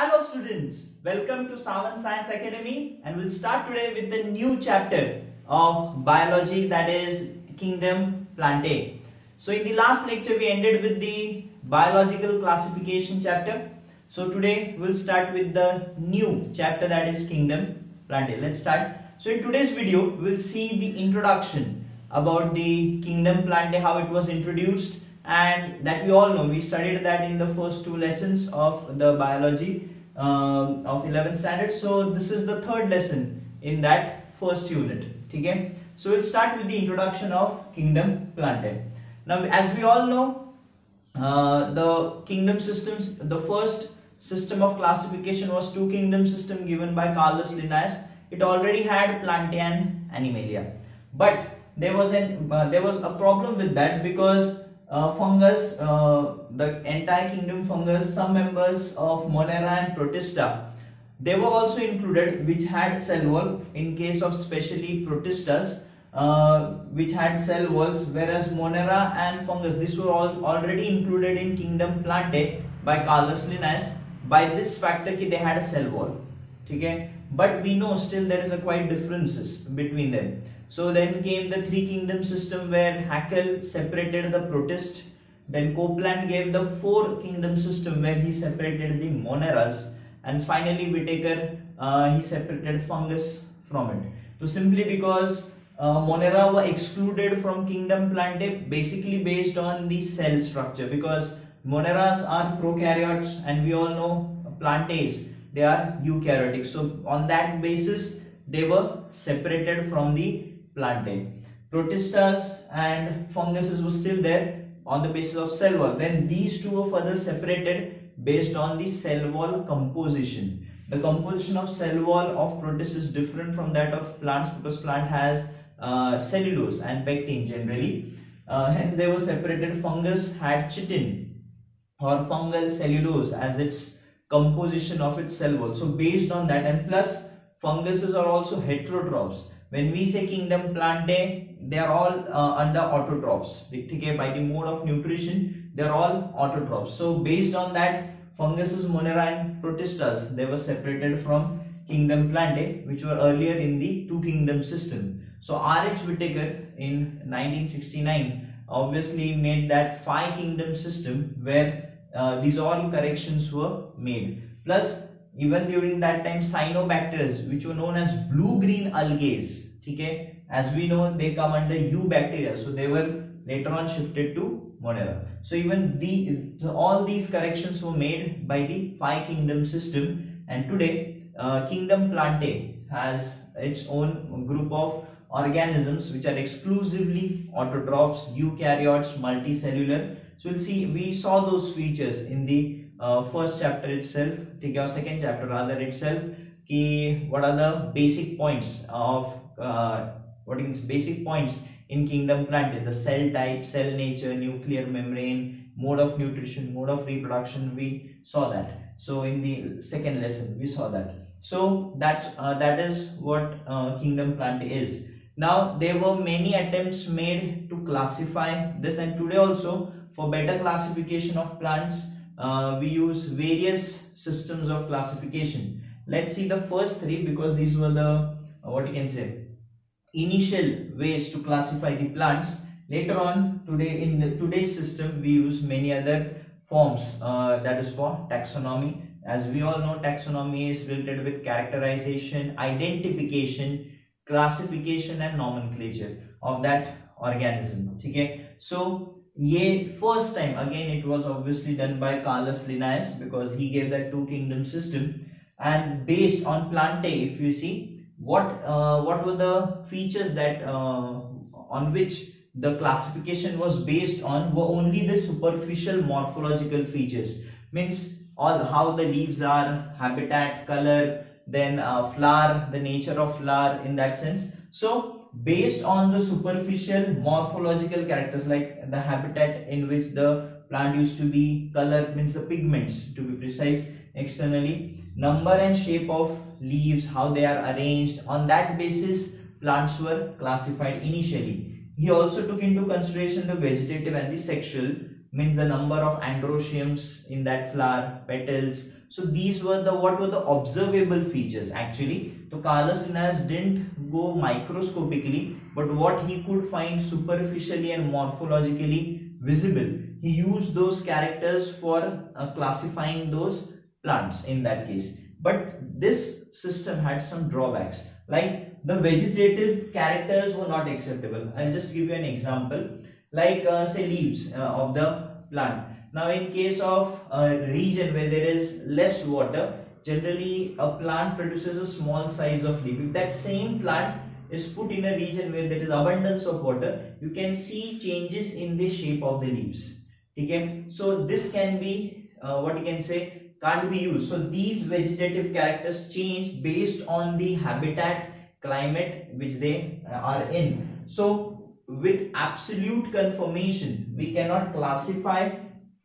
Hello students, welcome to Sawant Science Academy and we'll start today with the new chapter of biology that is kingdom plantae. So in the last lecture we ended with the biological classification chapter. So today we'll start with the new chapter that is kingdom plantae. Let's start. So in today's video we'll see the introduction about the kingdom plantae, how it was introduced and that we all know we studied that in the first two lessons of the biology um, of 11th standard. So this is the third lesson in that first unit okay? So we'll start with the introduction of kingdom plantae now as we all know uh, the kingdom systems the first system of classification was two kingdom system given by Carolus Linnaeus. It already had plantae and animalia. But there was an uh, there was a problem with that because uh, fungus, uh, the entire kingdom fungus, some members of Monera and Protista, they were also included which had cell wall in case of specially Protistas uh, which had cell walls whereas Monera and fungus this were all already included in kingdom plantae by Carolus Linnaeus. By this factor ki they had a cell wall. Okay? But we know still there is a quite differences between them so then came the three kingdom system where Haeckel separated the protist. Then Copeland gave the four kingdom system where he separated the moneras. And finally Whittaker, uh, he separated fungus from it. So simply because uh, Monera were excluded from kingdom plantae basically based on the cell structure because Moneras are prokaryotes and we all know plantaes they are eukaryotic. So on that basis they were separated from the plantae. Protistas and funguses were still there on the basis of cell wall. Then these two were further separated based on the cell wall composition. The composition of cell wall of protists is different from that of plants because plant has uh, cellulose and pectin generally. Uh, hence they were separated. Fungus had chitin or fungal cellulose as its composition of its cell wall. So based on that and plus funguses are also heterotrophs when we say kingdom plantae they are all uh, under autotrophs. Okay by the mode of nutrition they are all autotrophs. So based on that funguses monera and protistas they were separated from kingdom plantae which were earlier in the two kingdom system. So rh whittaker in 1969 obviously made that five kingdom system where uh, these all corrections were made. Plus even during that time cyanobacteria which were known as blue green algae okay as we know they come under eubacteria. So they were later on shifted to monera so even the so all these corrections were made by the five kingdom system. And today uh, kingdom plantae has its own group of organisms which are exclusively autotrophs eukaryotes multicellular. So we'll see we saw those features in the uh, first chapter itself take our second chapter rather itself ki what are the basic points of uh, what is basic points in kingdom plantae the cell type cell nature nuclear membrane mode of nutrition mode of reproduction we saw that. So in the second lesson we saw that. So that's uh, that is what uh, kingdom plant is. Now there were many attempts made to classify this and today also for better classification of plants uh, we use various systems of classification. Let's see the first three because these were the uh, what you can say initial ways to classify the plants. Later on today in the today's system we use many other forms. Uh, that is for taxonomy. As we all know taxonomy is related with characterization identification classification and nomenclature of that organism. Okay? So ये first time again it was obviously done by Carolus Linnaeus because he gave that two kingdom system. And based on plantae if you see what uh, what were the features that uh, on which the classification was based on were only the superficial morphological features. Means all how the leaves are habitat color then uh, flower the nature of flower in that sense. So based on the superficial morphological characters like the habitat in which the plant used to be color means the pigments to be precise externally number and shape of leaves how they are arranged. On that basis plants were classified initially. He also took into consideration the vegetative and the sexual means the number of androeciums in that flower petals. So these were the what were the observable features actually so carlos linnaeus didn't go microscopically but what he could find superficially and morphologically visible he used those characters for uh, classifying those plants in that case. But this system had some drawbacks. Like the vegetative characters were not acceptable. I'll just give you an example. Like uh, say leaves uh, of the plant. Now in case of a region where there is less water generally a plant produces a small size of leaf. If that same plant is put in a region where there is abundance of water you can see changes in the shape of the leaves. Okay? So this can be uh, what you can say can't be used. So these vegetative characters change based on the habitat climate which they uh, are in. So with absolute confirmation, we cannot classify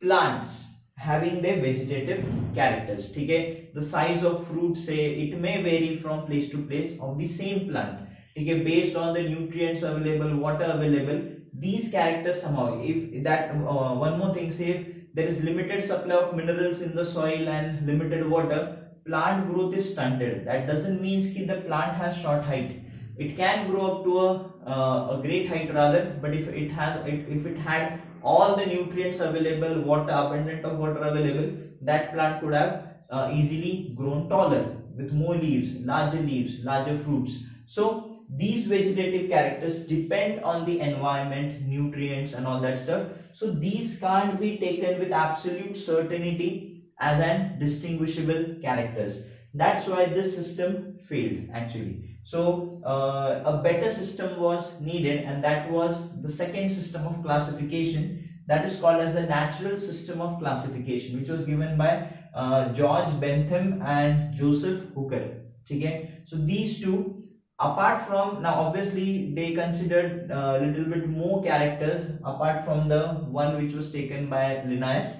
plants having their vegetative characters. Okay? The size of fruit say it may vary from place to place of the same plant. Okay? Based on the nutrients available, water available, these characters somehow, if that uh, one more thing say if there is limited supply of minerals in the soil and limited water, plant growth is stunted. That doesn't mean that the plant has short height. It can grow up to a, uh, a great height rather, but if it has, it, if it had all the nutrients available, water abundant of water available, that plant could have uh, easily grown taller with more leaves, larger leaves, larger fruits. So these vegetative characters depend on the environment, nutrients and all that stuff. So these can't be taken with absolute certainty as an distinguishable characters. That's why this system failed actually. So uh, a better system was needed and that was the second system of classification that is called as the natural system of classification which was given by uh, George Bentham and Joseph Hooker. Okay? So these two apart from now obviously they considered a uh, little bit more characters apart from the one which was taken by Linnaeus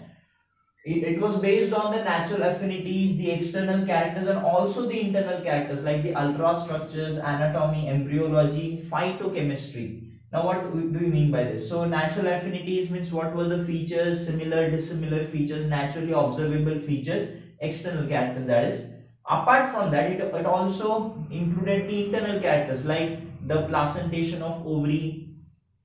it, was based on the natural affinities, the external characters and also the internal characters like the ultrastructures, anatomy, embryology, phytochemistry. Now what do we mean by this? So natural affinities means what were the features, similar, dissimilar features, naturally observable features, external characters that is. Apart from that, it, it also included the internal characters like the placentation of ovary,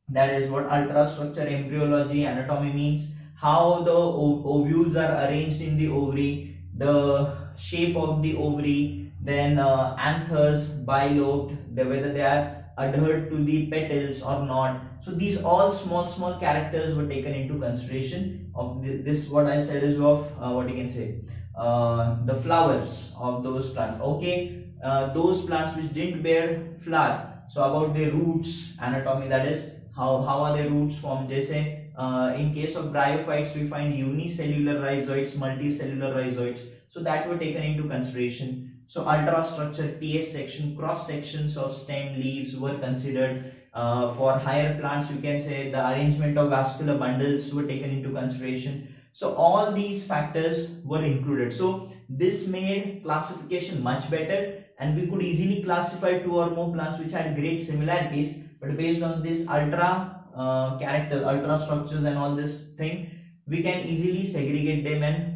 that is what ultrastructure, embryology, anatomy means how the ovules are arranged in the ovary, the shape of the ovary, then uh, anthers, bilobed, the, whether they are adhered to the petals or not. So these all small small characters were taken into consideration of this what I said is of uh, what you can say uh, the flowers of those plants. Okay, uh, those plants which didn't bear flower. So about the roots anatomy that is how how are the roots formed? Jesse uh, in case of bryophytes, we find unicellular rhizoids, multicellular rhizoids. So that were taken into consideration. So ultrastructure, TS section, cross sections of stem leaves were considered. Uh, for higher plants, you can say the arrangement of vascular bundles were taken into consideration. So all these factors were included. So this made classification much better and we could easily classify two or more plants which had great similarities but based on this ultra uh, character ultra structures and all this thing we can easily segregate them and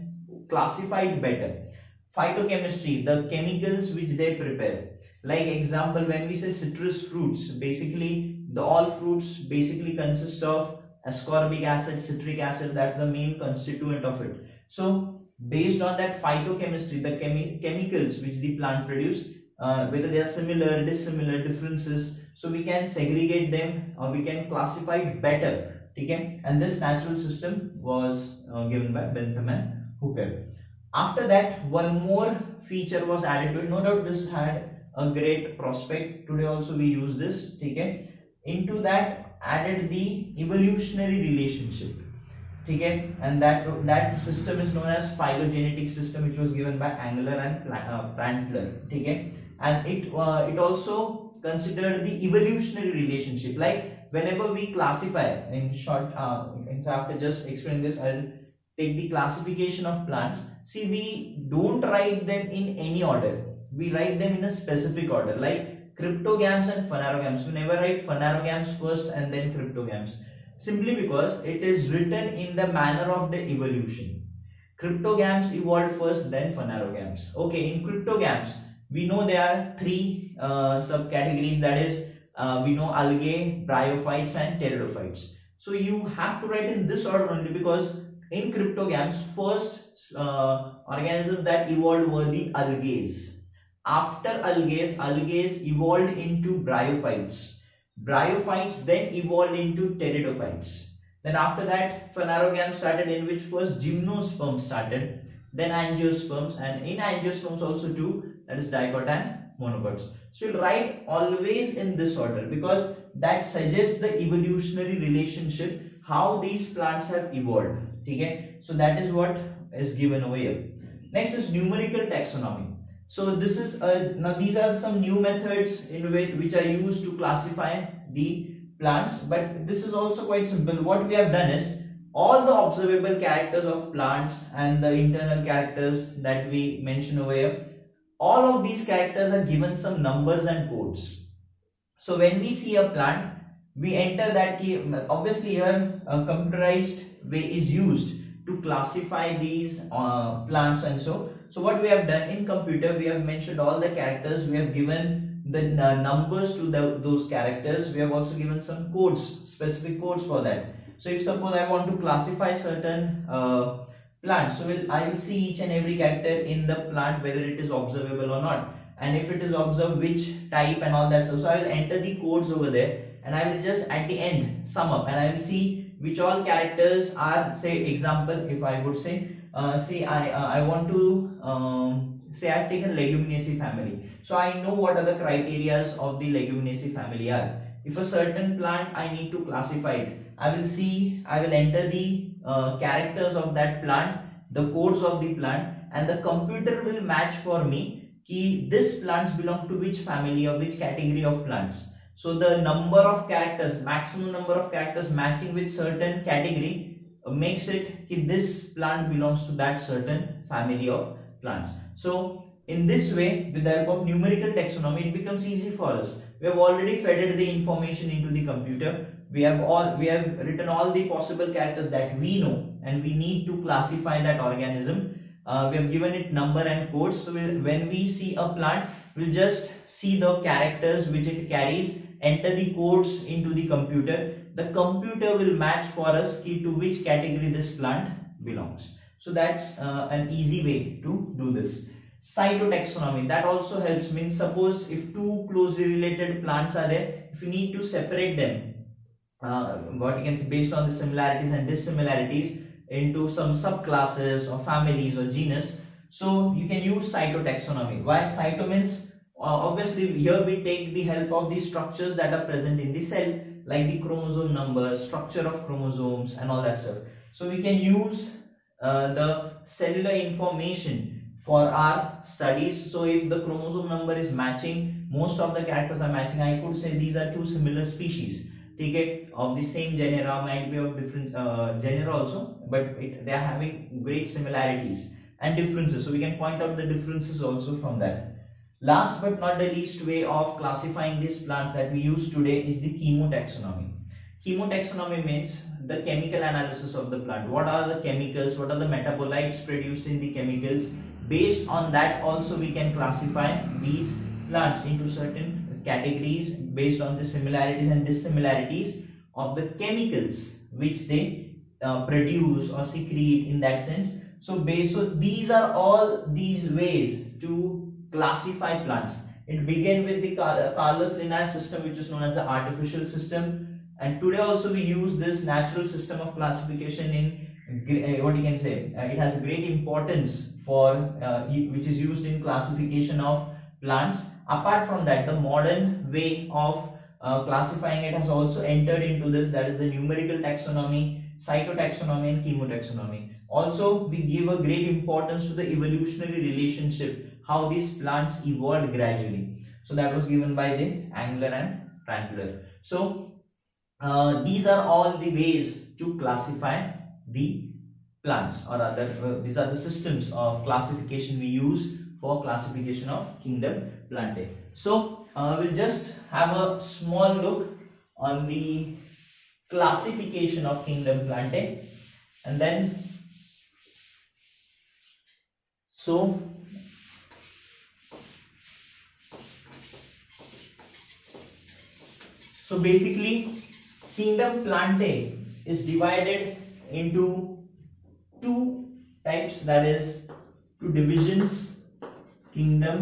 classify it better. Phytochemistry the chemicals which they prepare. Like example when we say citrus fruits basically the all fruits basically consist of ascorbic acid citric acid that's the main constituent of it. So based on that phytochemistry the chemi chemicals which the plant produce uh, whether they are similar dissimilar differences so we can segregate them or we can classify it better. Okay? And this natural system was uh, given by bentham and hooker. After that one more feature was added to it. No doubt this had a great prospect. Today also we use this. Okay? Into that added the evolutionary relationship. Okay? And that that system is known as phylogenetic system which was given by Engler and uh, Prantler okay? And it uh, it also consider the evolutionary relationship. Like whenever we classify in short uh, after just explain this i'll take the classification of plants. See we don't write them in any order. We write them in a specific order like cryptogams and phanerogams. We never write phanerogams first and then cryptogams simply because it is written in the manner of the evolution. Cryptogams evolved first, then phanerogams. Okay, in cryptogams, we know there are three uh, subcategories that is, uh, we know algae, bryophytes and pteridophytes. So you have to write in this order only because in cryptogams, first uh, organisms that evolved were the algae. After algae, algae evolved into bryophytes. Bryophytes then evolved into pteridophytes. Then after that, phanerogams started in which first gymnosperms started, then angiosperms and in angiosperms also too, that is dicot and monocots. So you'll write always in this order because that suggests the evolutionary relationship how these plants have evolved. Okay, so that is what is given over here. Next is numerical taxonomy. So this is a, now these are some new methods in which, which are used to classify the plants but this is also quite simple. What we have done is all the observable characters of plants and the internal characters that we mention over here all of these characters are given some numbers and codes. So when we see a plant, we enter that key. Obviously, here a computerized way is used to classify these uh, plants and so. So what we have done in computer, we have mentioned all the characters. We have given the uh, numbers to the, those characters. We have also given some codes, specific codes for that. So if suppose I want to classify certain uh, plant. So we'll, I will see each and every character in the plant whether it is observable or not. And if it is observed which type and all that. So, so I will enter the codes over there and I will just at the end sum up and I will see which all characters are say example if I would say uh, say I, uh, I want to um, say I've taken leguminaceae family. So I know what are the criterias of the leguminaceae family are. If a certain plant I need to classify it, I will see, I will enter the uh, characters of that plant, the codes of the plant and the computer will match for me ki this plants belong to which family or which category of plants. So the number of characters, maximum number of characters matching with certain category uh, makes it ki this plant belongs to that certain family of plants. So in this way, with the help of numerical taxonomy, it becomes easy for us. We have already fed the information into the computer we have all we have written all the possible characters that we know and we need to classify that organism. Uh, we have given it number and codes. So we'll, when we see a plant we'll just see the characters which it carries enter the codes into the computer. The computer will match for us key to which category this plant belongs. So that's uh, an easy way to do this. Cytotaxonomy that also helps. Means suppose if two closely related plants are there if you need to separate them uh, what you can say based on the similarities and dissimilarities into some subclasses or families or genus. So you can use cytotaxonomy. Why cyto means uh, obviously here we take the help of the structures that are present in the cell like the chromosome number structure of chromosomes and all that stuff. So we can use uh, the cellular information for our studies. So if the chromosome number is matching most of the characters are matching i could say these are two similar species okay of the same genera might be of different uh, genera also but it, they are having great similarities and differences. So we can point out the differences also from that. Last but not the least way of classifying these plants that we use today is the chemotaxonomy. Chemotaxonomy means the chemical analysis of the plant. What are the chemicals? What are the metabolites produced in the chemicals? Based on that also we can classify these plants into certain categories based on the similarities and dissimilarities of the chemicals which they uh, produce or secrete in that sense. So based so these are all these ways to classify plants. It began with the Carlos Linnaeus system which is known as the artificial system. And today also we use this natural system of classification in uh, what you can say uh, it has great importance for uh, which is used in classification of plants apart from that the modern way of uh, classifying it has also entered into this that is the numerical taxonomy cytotaxonomy and chemotaxonomy. Also we give a great importance to the evolutionary relationship how these plants evolved gradually. So that was given by the Engler and Prantler so uh, these are all the ways to classify the plants or other uh, these are the systems of classification we use for classification of kingdom plantae. So uh, we'll just have a small look on the classification of kingdom plantae and then so so basically kingdom plantae is divided into two types that is two divisions kingdom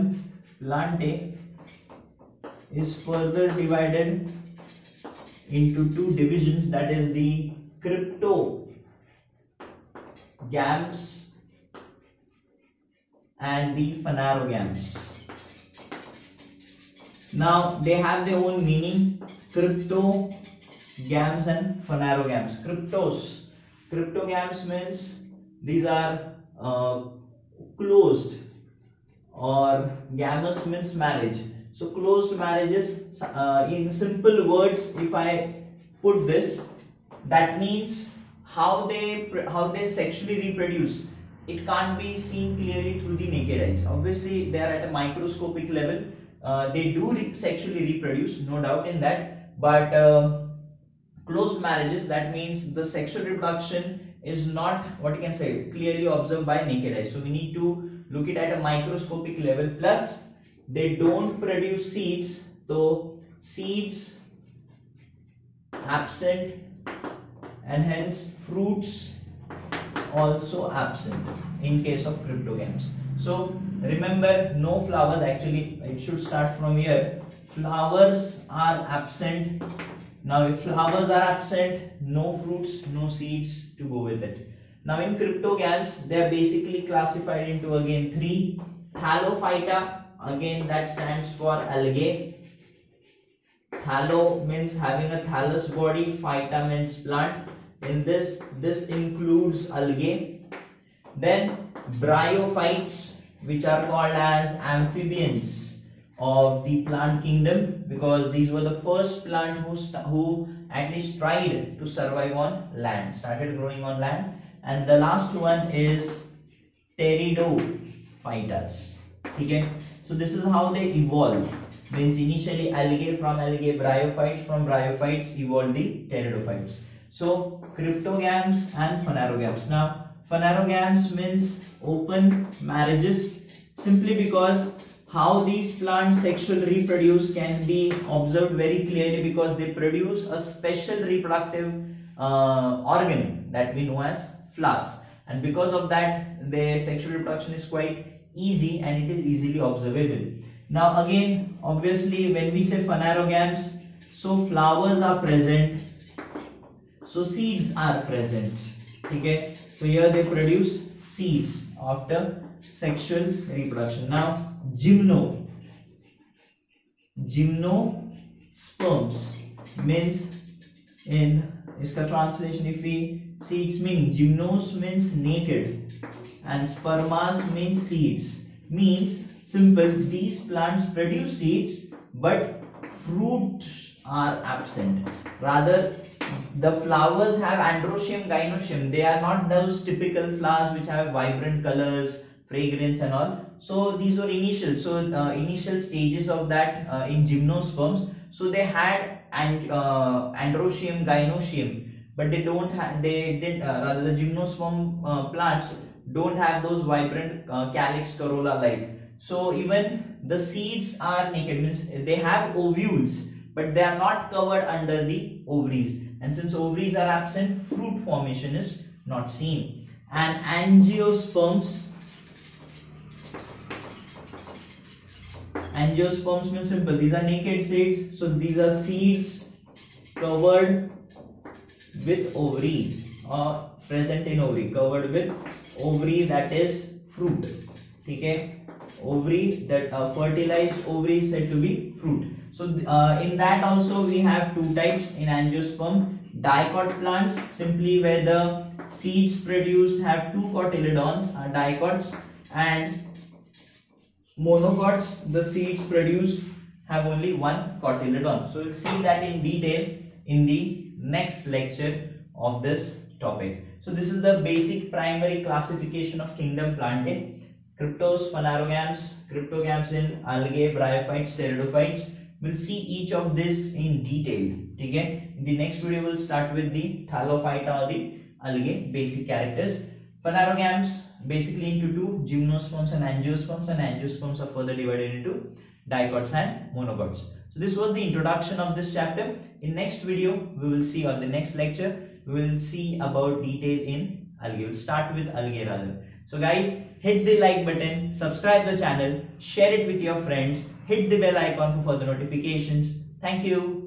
plantae is further divided into two divisions that is the crypto gams and the phanerogams now they have their own meaning crypto gams and phanerogams cryptos. Cryptogams means these are uh, closed or gamus means marriage so closed marriages, uh, in simple words, if I put this, that means how they how they sexually reproduce. It can't be seen clearly through the naked eyes. Obviously, they are at a microscopic level. Uh, they do re sexually reproduce, no doubt in that. But uh, closed marriages, that means the sexual reproduction is not what you can say clearly observed by naked eyes So we need to look it at a microscopic level. Plus, they don't produce seeds. So seeds absent and hence fruits also absent in case of cryptogams. So remember no flowers actually it should start from here. Flowers are absent. Now if flowers are absent no fruits no seeds to go with it now in cryptogams they are basically classified into again three. Thallophyta again that stands for algae. Thallo means having a thallus body phyta means plant. In this this includes algae. Then bryophytes which are called as amphibians of the plant kingdom because these were the first plant who who at least tried to survive on land started growing on land and the last one is pteridophytes okay so this is how they evolve. Means initially algae from algae, bryophytes from bryophytes evolved the pteridophytes. So cryptogams and phanerogams. Now phanerogams means open marriages simply because how these plants sexually reproduce can be observed very clearly because they produce a special reproductive uh, organ that we know as flowers and because of that their sexual reproduction is quite easy and it is easily observable. Now again obviously when we say phanerogams so flowers are present so seeds are present okay? So here they produce seeds after sexual reproduction. Now gymno. Gymnosperms means in iska translation if we see its meaning gymnos means naked and spermas means seeds. Means simple these plants produce seeds but fruits are absent. Rather the flowers have androecium gynoecium they are not those typical flowers which have vibrant colors fragrance and all. So these were initial so uh, initial stages of that uh, in gymnosperms. So they had and uh, androecium gynoecium but they don't have they did uh, rather the gymnosperm uh, plants don't have those vibrant uh, calyx corolla like. So even the seeds are naked means they have ovules but they are not covered under the ovaries. And since ovaries are absent fruit formation is not seen. And angiosperms angiosperms means simple. These are naked seeds so these are seeds covered with ovary or present in ovary covered with ovary that is fruit. Okay? Ovary that uh, fertilized ovary is said to be fruit. So uh, in that also we have two types in angiosperm dicot plants simply where the seeds produced have two cotyledons are dicots and monocots the seeds produced have only one cotyledon. So we'll see that in detail in the next lecture of this topic so this is the basic primary classification of kingdom plantae. Cryptos, phanerogams, cryptogams in algae, bryophytes, pteridophytes. We'll see each of this in detail. Okay? In the next video, we'll start with the thallophyta or the algae basic characters. Phanerogams basically into two gymnosperms and angiosperms and angiosperms are further divided into dicots and monocots. So this was the introduction of this chapter. In next video we will see or the next lecture we will see about detail in algae. We'll start with algae rather. So guys hit the like button, subscribe the channel, share it with your friends, hit the bell icon for further notifications. Thank you.